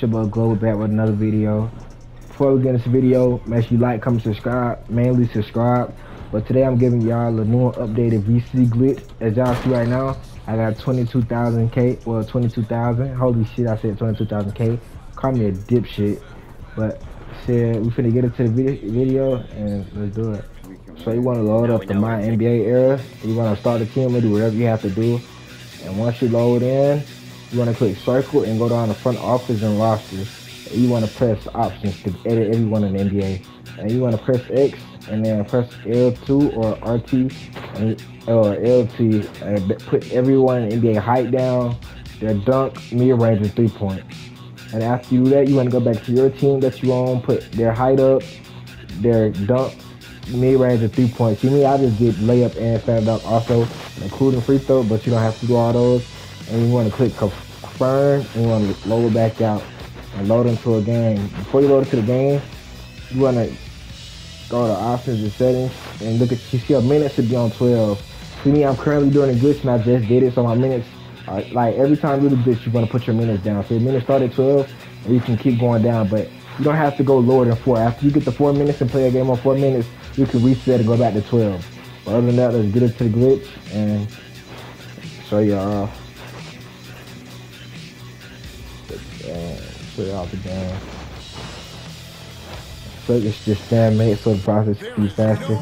It's your boy Global back with another video. Before we get into this video, make sure you like, comment, subscribe. Mainly subscribe. But today I'm giving y'all a new updated VC glitch. As y'all see right now, I got 22,000K. Well, 22,000. Holy shit, I said 22,000K. Call me a dipshit. But said we finna get into the video and let's do it. So you want to load up the My NBA era. You want to start the team and do whatever you have to do. And once you load in, you want to click circle and go down to front office and roster. You want to press options to edit everyone in the NBA. And you want to press X and then press L2 or RT and, or LT and put everyone in NBA height down, their dunk, mid range, and three point. And after you do that, you want to go back to your team that you own, put their height up, their dunk, mid range, and three point. See me, I just did layup and stand up also, including free throw, but you don't have to do all those. And you want to click confirm and you want to load back out and load into a game. Before you load into the game, you want to go to options and settings and look at you see your minutes should be on 12. See me, I'm currently doing a glitch and I just did it, so my minutes are like every time you do the glitch, you're gonna put your minutes down. So your minutes start at 12 and you can keep going down, but you don't have to go lower than four. After you get the four minutes and play a game on four minutes, you can reset and go back to 12. But other than that, let's get into the glitch and show y'all. Uh, show y'all the game. So it's just stand made so the process be faster.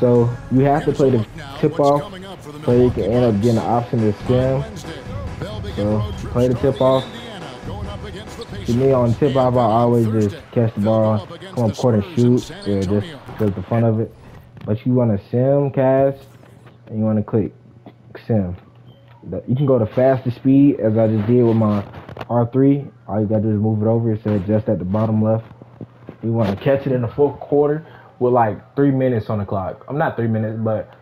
So you have to play the tip off so you can end up getting the option to sim. So play the tip off. To me on tip off I always just catch the ball, come up court and shoot. Yeah, just just the fun of it. But you want to sim cast and you want to click sim. You can go to fastest speed as I just did with my R3. All you gotta do is move it over. It says just at the bottom left. You want to catch it in the fourth quarter with like three minutes on the clock. I'm not three minutes, but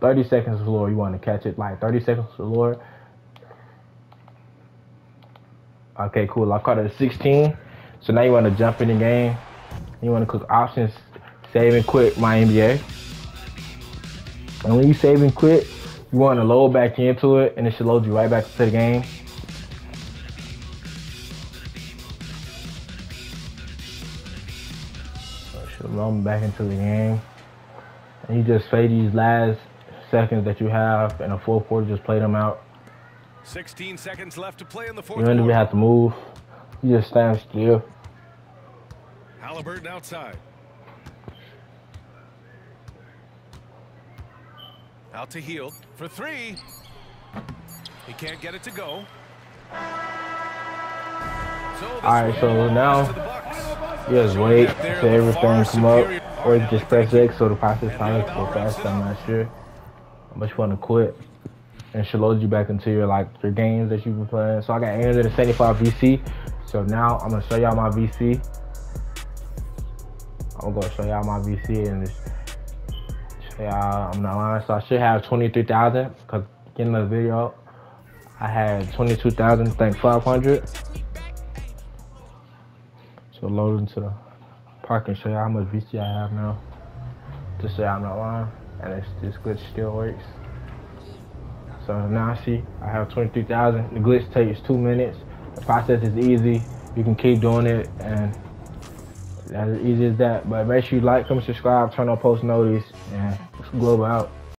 30 seconds floor. You want to catch it like 30 seconds floor. Okay, cool. I caught it at 16. So now you want to jump in the game. You want to click options, save and quit my NBA. And when you save and quit, you want to load back into it and it should load you right back into the game. Load back into the game. And you just fade these last seconds that you have in the fourth quarter, just play them out. 16 seconds left to play in the fourth You don't even have to move. You just stand still. Halliburton outside. Out to Hield for three. He can't get it to go. So All right, so now you just wait till everything come up, or just press X so the process probably go faster. I'm not sure, but you want to quit and should load you back into your like your games that you've been playing. So I got 875 VC. So now I'm gonna show y'all my VC. I'm gonna show y'all my VC and just show y'all I'm not lying. So I should have 23,000 because getting the video I had 22,000, think 500. So load into the park and show you how much VC I have now. Just say I'm not lying. And it's, this glitch still works. So now I see I have 23,000. The glitch takes two minutes. The process is easy. You can keep doing it and that's as easy as that. But make sure you like, comment, subscribe, turn on post notice, and global out.